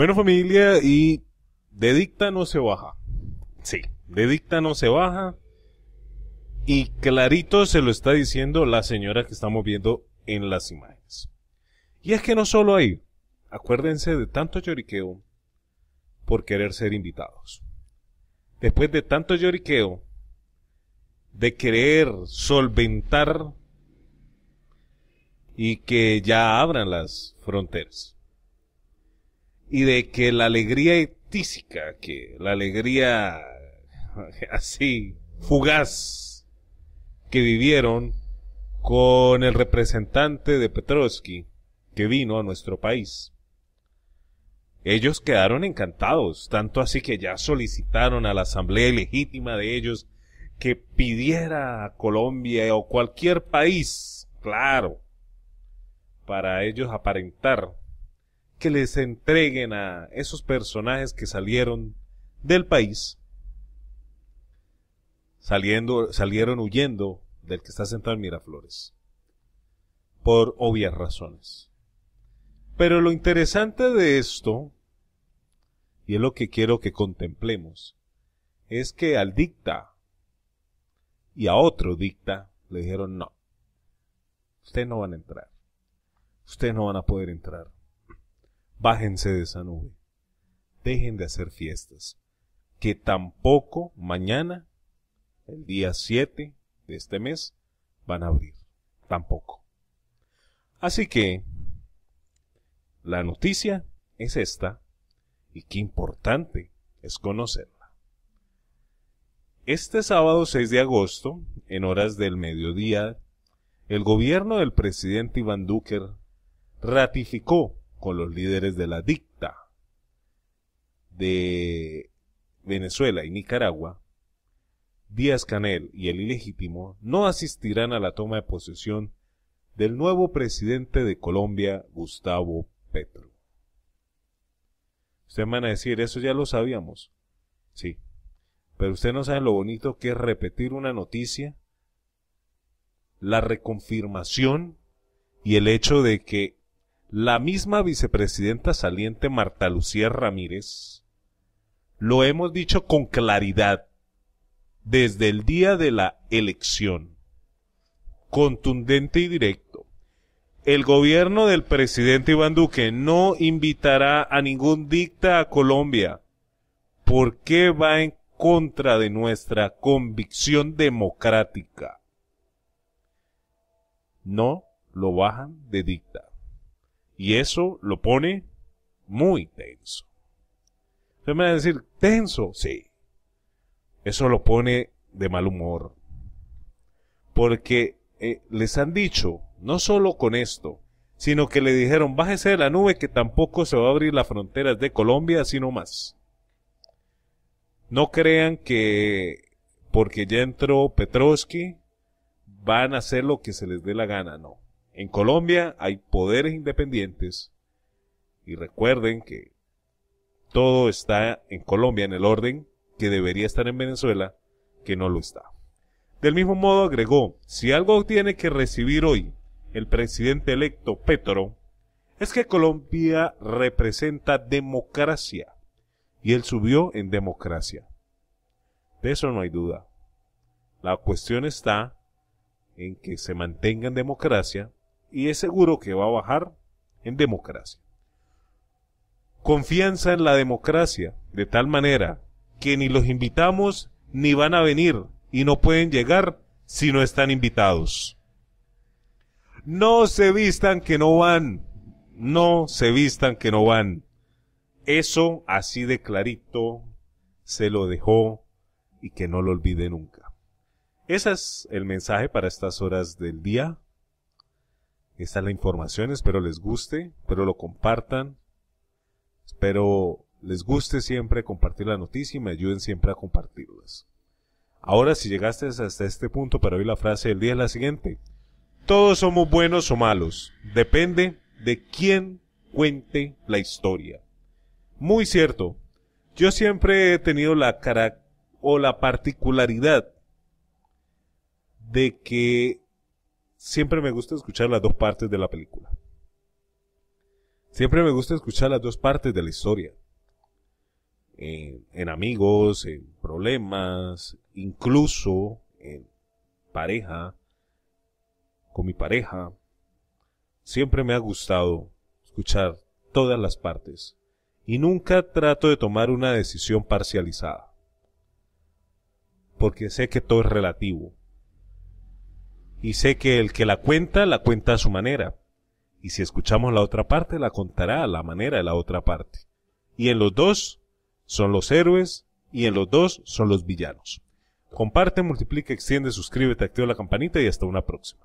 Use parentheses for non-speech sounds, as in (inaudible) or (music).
Bueno familia, y de dicta no se baja. Sí, de dicta no se baja. Y clarito se lo está diciendo la señora que estamos viendo en las imágenes. Y es que no solo hay, acuérdense de tanto lloriqueo por querer ser invitados. Después de tanto lloriqueo, de querer solventar y que ya abran las fronteras. Y de que la alegría etísica, que la alegría (laughs) así fugaz que vivieron con el representante de Petrovsky que vino a nuestro país. Ellos quedaron encantados, tanto así que ya solicitaron a la asamblea ilegítima de ellos que pidiera a Colombia o cualquier país, claro, para ellos aparentar que les entreguen a esos personajes que salieron del país, saliendo, salieron huyendo del que está sentado en Miraflores, por obvias razones. Pero lo interesante de esto, y es lo que quiero que contemplemos, es que al dicta y a otro dicta le dijeron no, ustedes no van a entrar, ustedes no van a poder entrar, bájense de esa nube, dejen de hacer fiestas, que tampoco mañana, el día 7 de este mes, van a abrir, tampoco. Así que la noticia es esta y qué importante es conocerla. Este sábado 6 de agosto, en horas del mediodía, el gobierno del presidente Iván Duque ratificó con los líderes de la dicta de Venezuela y Nicaragua, Díaz Canel y el ilegítimo no asistirán a la toma de posesión del nuevo presidente de Colombia, Gustavo Petro. Ustedes van a decir, eso ya lo sabíamos. Sí. Pero ustedes no saben lo bonito que es repetir una noticia, la reconfirmación y el hecho de que la misma vicepresidenta saliente Marta Lucía Ramírez, lo hemos dicho con claridad desde el día de la elección, contundente y directo el gobierno del presidente Iván Duque no invitará a ningún dicta a Colombia. ¿Por qué va en contra de nuestra convicción democrática? No lo bajan de dicta. Y eso lo pone muy tenso. Usted me va a decir, tenso, sí. Eso lo pone de mal humor. Porque eh, les han dicho no solo con esto, sino que le dijeron, bájese de la nube que tampoco se va a abrir las fronteras de Colombia, sino más. No crean que porque ya entró Petrovsky van a hacer lo que se les dé la gana, no. En Colombia hay poderes independientes y recuerden que todo está en Colombia en el orden que debería estar en Venezuela, que no lo está. Del mismo modo agregó, si algo tiene que recibir hoy el presidente electo Petro, es que Colombia representa democracia. Y él subió en democracia. De eso no hay duda. La cuestión está en que se mantenga en democracia y es seguro que va a bajar en democracia. Confianza en la democracia, de tal manera que ni los invitamos ni van a venir y no pueden llegar si no están invitados. No se vistan que no van. No se vistan que no van. Eso así de clarito se lo dejó y que no lo olvide nunca. Ese es el mensaje para estas horas del día. Esta es la información, espero les guste, espero lo compartan. Espero les guste siempre compartir la noticia y me ayuden siempre a compartirlas. Ahora, si llegaste hasta este punto para oír la frase del día es la siguiente. Todos somos buenos o malos. Depende de quién cuente la historia. Muy cierto. Yo siempre he tenido la cara o la particularidad de que siempre me gusta escuchar las dos partes de la película. Siempre me gusta escuchar las dos partes de la historia. En, en amigos, en problemas, incluso en pareja, con mi pareja. Siempre me ha gustado escuchar todas las partes y nunca trato de tomar una decisión parcializada. Porque sé que todo es relativo. Y sé que el que la cuenta, la cuenta a su manera. Y si escuchamos la otra parte, la contará a la manera de la otra parte. Y en los dos son los héroes y en los dos son los villanos. Comparte, multiplica, extiende, suscríbete, activa la campanita y hasta una próxima.